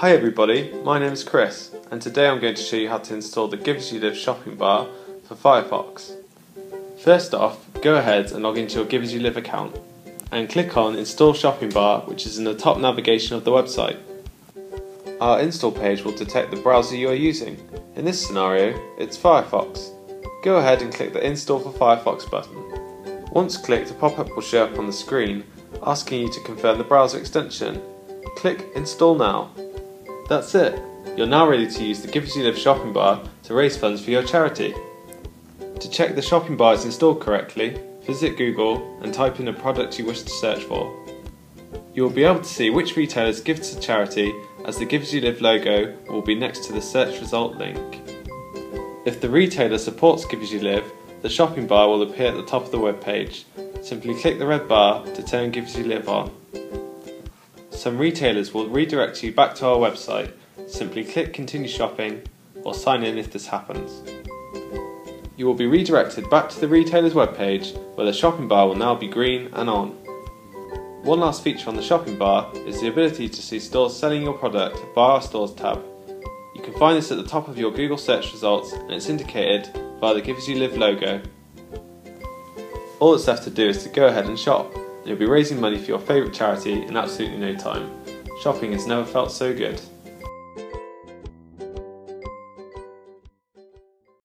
Hi everybody, my name is Chris and today I'm going to show you how to install the Give As You Live shopping bar for Firefox. First off, go ahead and log into your Give As You Live account and click on Install Shopping Bar which is in the top navigation of the website. Our install page will detect the browser you are using. In this scenario, it's Firefox. Go ahead and click the Install for Firefox button. Once clicked, a pop-up will show up on the screen asking you to confirm the browser extension. Click Install Now. That's it. You're now ready to use the Give As You Live shopping bar to raise funds for your charity. To check the shopping bar is installed correctly, visit Google and type in the product you wish to search for. You will be able to see which retailers give to charity as the Give As You Live logo will be next to the search result link. If the retailer supports Give As You Live, the shopping bar will appear at the top of the web page. Simply click the red bar to turn Give As You Live on. Some retailers will redirect you back to our website. Simply click Continue Shopping or sign in if this happens. You will be redirected back to the retailer's webpage where the shopping bar will now be green and on. One last feature on the shopping bar is the ability to see stores selling your product via our Stores tab. You can find this at the top of your Google search results and it's indicated via the Give As You Live logo. All that's left to do is to go ahead and shop and you'll be raising money for your favourite charity in absolutely no time. Shopping has never felt so good.